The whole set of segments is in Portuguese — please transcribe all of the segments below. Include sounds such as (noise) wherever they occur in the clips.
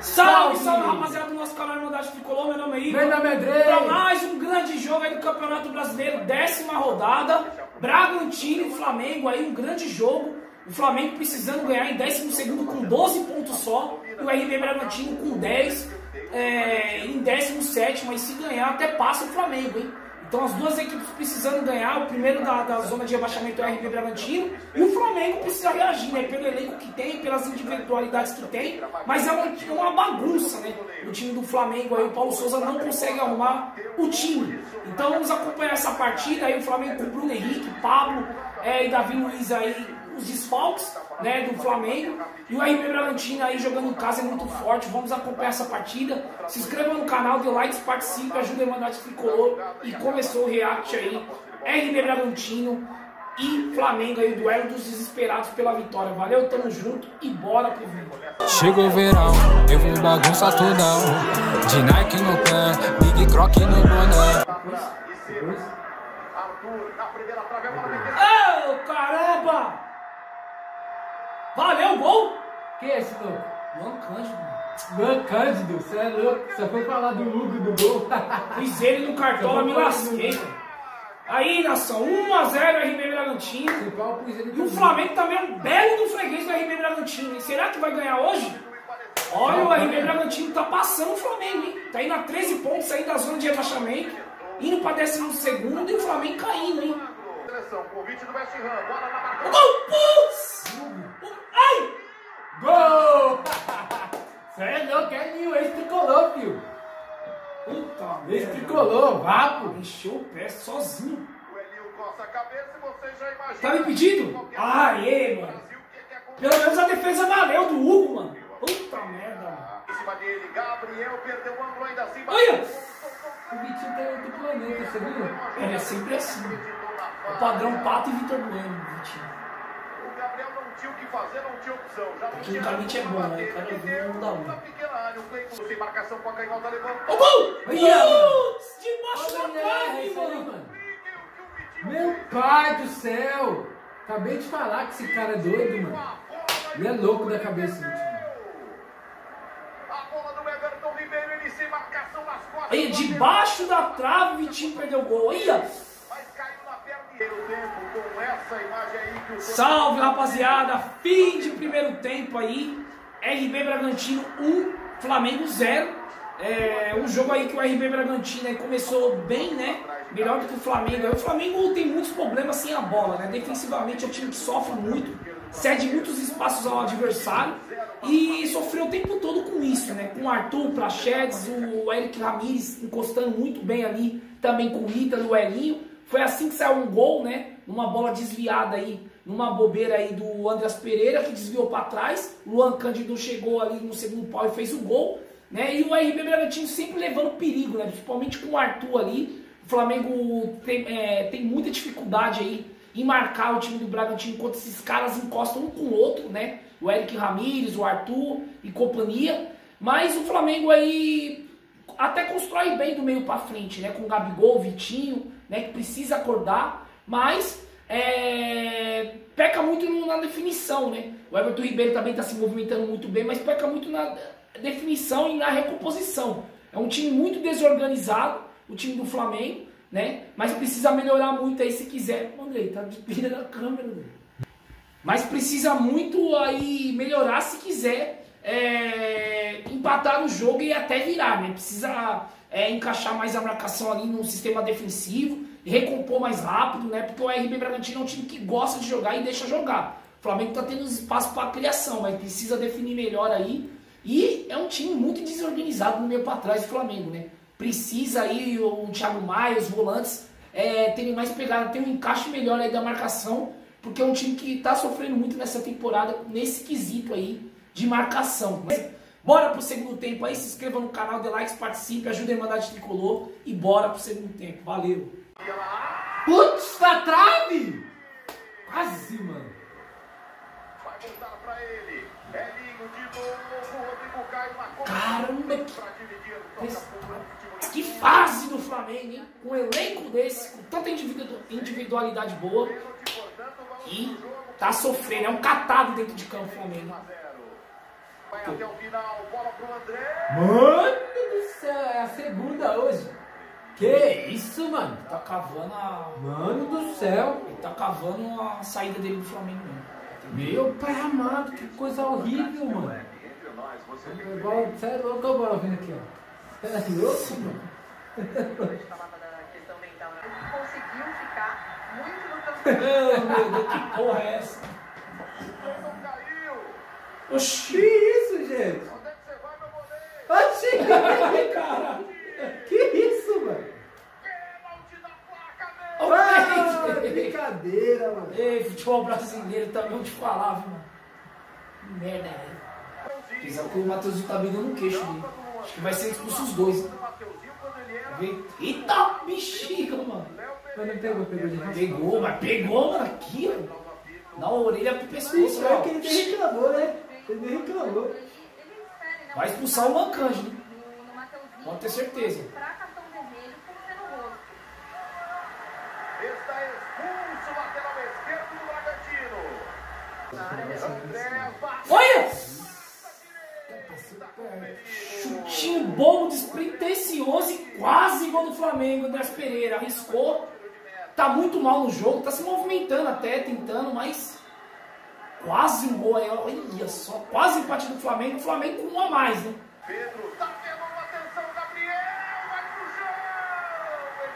Salve, salve, rapaziada do nosso canal Irmandade Tricolor, meu nome é Igor. Meu nome é Andrei. Pra mais um grande jogo aí do Campeonato Brasileiro, décima rodada. Bragantino e Flamengo aí, um grande jogo. O Flamengo precisando ganhar em décimo segundo com 12 pontos só. E o RB Bragantino com 10 é, em décimo sétimo. Aí se ganhar até passa o Flamengo, hein? Então as duas equipes precisando ganhar, o primeiro da, da zona de rebaixamento é o RB Bragantino e o Flamengo precisa reagir, né? Pelo elenco que tem, pelas individualidades que tem, mas é uma, é uma bagunça, né? O time do Flamengo aí, o Paulo Souza não consegue arrumar o time. Então vamos acompanhar essa partida aí, o Flamengo com o Bruno Henrique, Pablo é, e Davi Luiz aí, os desfalques né, do Flamengo. E o RB Bragantino aí jogando em casa é muito forte. Vamos acompanhar essa partida. Se inscreva no canal, dê likes, participe, ajude a mandar de tricolor. E começou o react aí. RB Bragantino e Flamengo aí, o duelo dos desesperados pela vitória. Valeu, tamo junto e bora pro vídeo. Chegou o verão, eu vou bagunçar tudão. De Nike no pé, Big Croc no boné. Ô, caramba! Valeu o gol! Quem é esse louco? Luan Cândido. Luan Cândido, você é louco. Só foi falar do Hugo do gol. (laughs) Fiz ele no cartola, me lasquei. Aí, nação, 1x0 RB Bragantino. E o Flamengo também é um belo do freguês do RB Bragantino. Será que vai ganhar hoje? Olha, o RB Bragantino tá passando o Flamengo, hein? Tá indo a 13 pontos aí da zona de rebaixamento, indo pra 12 segundo e o Flamengo caindo, hein? Seleção, convite do West Ham, bola na marca. O gol! Putz! Ai! Gol! (laughs) Você é louco, é meu ex-tricolor, filho. Puta Ex-tricolor, vapo. Encheu o pé sozinho. O Elinho coça a cabeça e você já imagina. Tá me pedindo? Aê, mano. Que é que Pelo menos a defesa valeu do Hugo, mano. Puta merda, mano. Em cima dele, Gabriel perdeu o ângulo ainda assim. Olha! O Vitinho tá em outro planeta, você viu? É, é sempre assim. O padrão Pato e Vitor Bueno, Vitinho. O Gabriel não tinha o que fazer, não tinha opção. Já Quimicamente é bom, né? O cara meteu não dá um. na pequena área, o Cleiton sem marcação com a canhota levantou. O gol! Putz! Debaixo da trave, isso aí, mano. Meu pai do céu! Acabei de falar que esse cara é doido, mano. Ele é louco da cabeça, Vitinho. A bola do Everton Ribeiro, ele sem marcação nas costas. Aí, debaixo da trave, o Vitinho perdeu o gol. Aí, Salve, rapaziada. Fim de primeiro tempo aí. RB Bragantino 1, Flamengo 0. É um jogo aí que o RB Bragantino aí começou bem, né? Melhor do que o Flamengo. O Flamengo tem muitos problemas sem a bola, né? Defensivamente é um time que sofre muito, cede muitos espaços ao adversário e sofreu o tempo todo com isso, né? Com o Arthur, o Prachedes, o Eric Ramires encostando muito bem ali, também com o Ítalo, o Elinho. Foi assim que saiu um gol, né? Numa bola desviada aí, numa bobeira aí do Andreas Pereira, que desviou para trás. Luan Cândido chegou ali no segundo pau e fez o gol. Né? E o RB Bragantino sempre levando perigo, né? principalmente com o Arthur ali. O Flamengo tem, é, tem muita dificuldade aí em marcar o time do Bragantino enquanto esses caras encostam um com o outro, né? O Eric Ramírez, o Arthur e companhia. Mas o Flamengo aí até constrói bem do meio para frente, né? Com o Gabigol, o Vitinho, né? Que precisa acordar, mas é, peca muito na definição, né? O Everton Ribeiro também está se movimentando muito bem, mas peca muito na definição e na recomposição. É um time muito desorganizado, o time do Flamengo, né? Mas precisa melhorar muito aí se quiser. Andrei, tá de pira na câmera, Andrei. Mas precisa muito aí melhorar se quiser é, empatar no jogo e até virar, né? Precisa é, encaixar mais a marcação ali no sistema defensivo recompor mais rápido, né? Porque o RB Bragantino é um time que gosta de jogar e deixa jogar. O Flamengo tá tendo espaço para criação, mas precisa definir melhor aí. E é um time muito desorganizado no meio para trás do Flamengo, né? Precisa aí o Thiago Maia, os volantes é, terem mais pegada, ter um encaixe melhor aí da marcação, porque é um time que está sofrendo muito nessa temporada, nesse quesito aí de marcação. Mas bora pro segundo tempo aí, se inscreva no canal, dê likes, participe, ajude a mandar de tricolor e bora pro segundo tempo. Valeu! Putz, na trave! Quase, mano. Vai voltar pra ele. Elinho de novo, Rodrigo Caio marcou. Caramba, que-. Que fase do Flamengo, hein? Com um elenco desse, com tanta individu- individualidade boa e tá sofrendo. É um catado dentro de campo o Flamengo. Vai até o final, bola pro Mano do céu, é a segunda hoje. Que isso, mano? Tá cavando a. Mano do céu. Ele tá cavando a saída dele do Flamengo mesmo. Meu pai amado, que coisa horrível, mano. Igual, você é louco, a bola vindo aqui, ó. Você é louco, mano? falava da questão mental, né? Ele conseguiu ficar muito no campo. Meu, meu Deus, que porra é essa? Oxi! Gente? Onde é que você vai, meu moleque? Oxi! Cara! (laughs) Que isso, mano? Ah, brincadeira, mano. Ei, futebol brasileiro também, eu te falava, mano. Que merda é essa? Apesar que o Matheusinho tá brigando no queixo dele. Acho que vai ser expulso os dois. Eita, bexiga, mano. Mas não pegou, pegou de raça. Pegou, mas pegou, mano, aqui, ó. Na orelha pro pescoço, é ó. que ele nem reclamou, né? Ele nem reclamou. Vai expulsar o Mancanje, né? Pode ter certeza. Está expulso, lateral esquerdo do Bragantino. André Vasco. Olha! Chutinho bom, despretensioso e quase igual do Flamengo. Andrés Pereira arriscou. Tá muito mal no jogo, tá se movimentando até, tentando, mas quase um gol aí. Olha só, quase empate do Flamengo. O Flamengo com um a mais, né? Pedro tá tendo uma atenção, Gabriel. Vai pro chão.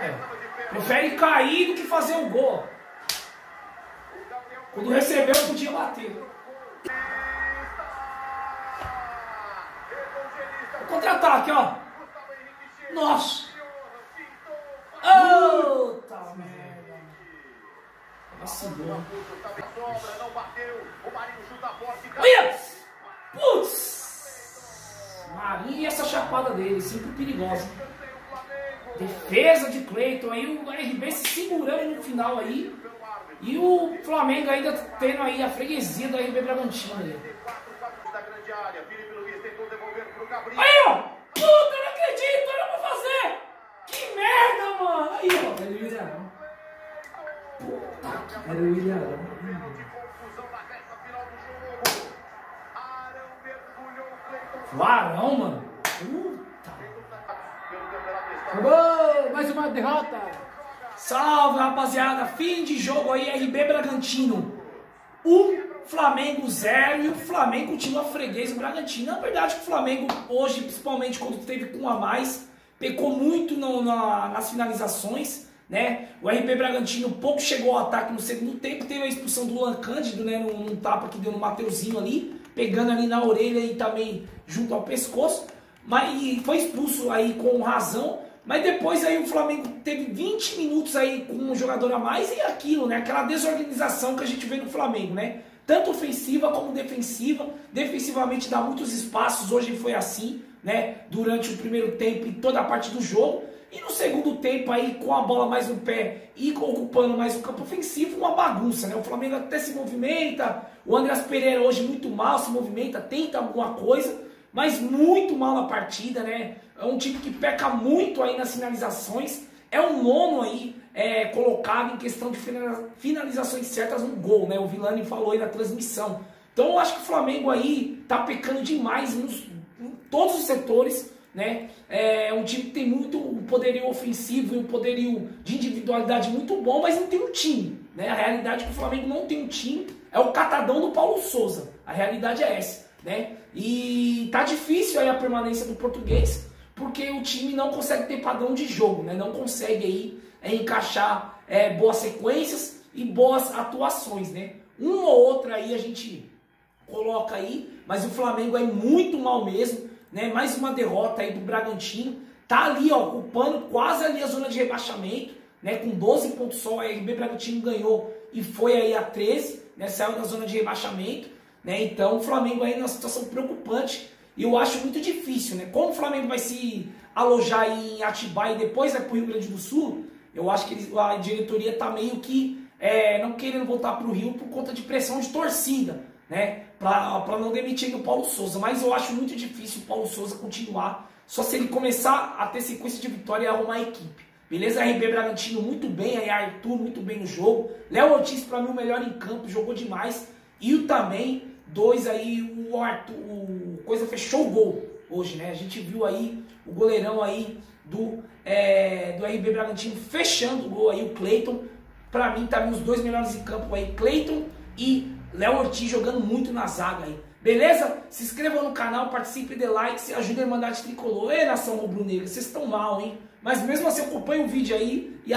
Ele É. Prefere cair do que fazer o gol. O Gabriel Quando recebeu, podia bater. Contra-ataque, ó. Nossa! Pintou. Puta merda. Vacilou. Tá bem, sobra, não bateu. O Marinho chuta forte. Olha! Putz! Marinho e essa chapada dele, sempre perigosa. Defesa de Cleiton, aí o RB se segurando no final aí. E o Flamengo ainda tendo aí a freguesia do RB Bragantino aí. Aí, ó! Puta, não acredito, eu não vou fazer! Que merda, mano! Aí, ó! Era o Arão mergulhou. Cleiton O Arão, mano. Puta. Acabou! Mais uma derrota! Salve, rapaziada. Fim de jogo aí, RB Bragantino. 1, um, Flamengo 0 e o Flamengo continua freguês do Bragantino. Na verdade, o Flamengo hoje, principalmente quando teve com um a mais, pecou muito no- na- nas finalizações, né? O RB Bragantino pouco chegou ao ataque no segundo tempo, teve a expulsão do Lan Cândido, né? Num, num tapa que deu no Mateuzinho ali, pegando ali na orelha e também junto ao pescoço. Mas foi expulso aí com razão. Mas depois aí o Flamengo teve 20 minutos aí com um jogador a mais e aquilo, né? Aquela desorganização que a gente vê no Flamengo, né? Tanto ofensiva como defensiva. Defensivamente dá muitos espaços, hoje foi assim, né? Durante o primeiro tempo e toda a parte do jogo. E no segundo tempo aí, com a bola mais no pé e ocupando mais o campo ofensivo, uma bagunça, né? O Flamengo até se movimenta, o Andreas Pereira hoje muito mal se movimenta, tenta alguma coisa, mas muito mal na partida, né? É um time que peca muito aí nas finalizações. É o nono aí é, colocado em questão de finaliza- finalizações certas no gol, né? O Vilani falou aí na transmissão. Então eu acho que o Flamengo aí tá pecando demais nos, todos os setores, né? É um time que tem muito poderio ofensivo e um poderio de individualidade muito bom, mas não tem um time, né? A realidade é que o Flamengo não tem um time, é o catadão do Paulo Souza. A realidade é essa, né? E tá difícil aí a permanência do português, porque o time não consegue ter padrão de jogo, né? Não consegue aí é, encaixar é, boas sequências e boas atuações, né? Uma ou outra aí a gente coloca aí, mas o Flamengo é muito mal mesmo, né? Mais uma derrota aí do Bragantino, tá ali ó, ocupando quase ali a zona de rebaixamento, né? Com 12 pontos só, a RB Bragantino ganhou e foi aí a 13, né? Saiu da zona de rebaixamento, né? Então o Flamengo aí numa situação preocupante e eu acho muito difícil, né? Como o Flamengo vai se alojar em Atibaia e depois vai pro Rio Grande do Sul, eu acho que a diretoria tá meio que é, não querendo voltar pro Rio por conta de pressão de torcida, né? Pra não demitir o Paulo Souza. Mas eu acho muito difícil o Paulo Souza continuar, só se ele começar a ter sequência de vitória e arrumar a equipe. Beleza? RB Bragantino muito bem, aí Arthur muito bem no jogo. Léo Ortiz, pra mim, o melhor em campo, jogou demais. E o também, dois aí, o Arthur, o Coisa fechou o gol. hoje, né? A gente viu aí o goleirão aí do, é, do RB Bragantino fechando o gol aí, o Cleiton. Pra mim, tá os dois melhores em campo aí, Cleiton e Léo Ortiz jogando muito na zaga aí. Beleza? Se inscreva no canal, participe de likes e ajude a Irmandade Tricolor. Ei, nação rubro-negra, vocês estão mal, hein? Mas mesmo assim, acompanhe o vídeo aí e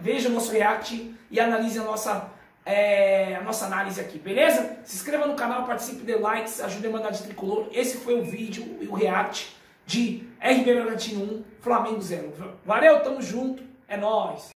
veja o nosso react e analise a nossa, é, a nossa análise aqui, beleza? Se inscreva no canal, participe de likes, ajude a Irmandade Tricolor. Esse foi o vídeo e o react de RB Bragantino 1, Flamengo 0. Valeu, tamo junto, é nóis!